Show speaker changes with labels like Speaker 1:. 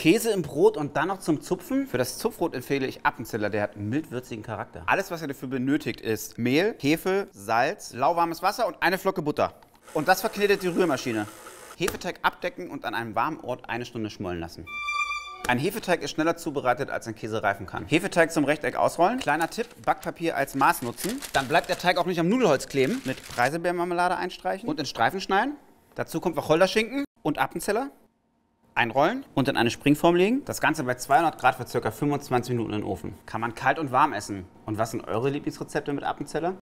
Speaker 1: Käse im Brot und dann noch zum Zupfen. Für das Zupfbrot empfehle ich Appenzeller, der hat mild-würzigen Charakter. Alles, was ihr dafür benötigt, ist Mehl, Hefe, Salz, lauwarmes Wasser und eine Flocke Butter. Und das verknetet die Rührmaschine. Hefeteig abdecken und an einem warmen Ort eine Stunde schmollen lassen. Ein Hefeteig ist schneller zubereitet, als ein Käse reifen kann. Hefeteig zum Rechteck ausrollen. Kleiner Tipp, Backpapier als Maß nutzen. Dann bleibt der Teig auch nicht am Nudelholz kleben. Mit Preiselbeermarmelade einstreichen und in Streifen schneiden. Dazu kommt Wacholderschinken und Appenzeller. Einrollen und in eine Springform legen. Das Ganze bei 200 Grad für ca. 25 Minuten in den Ofen. Kann man kalt und warm essen. Und was sind eure Lieblingsrezepte mit Appenzeller?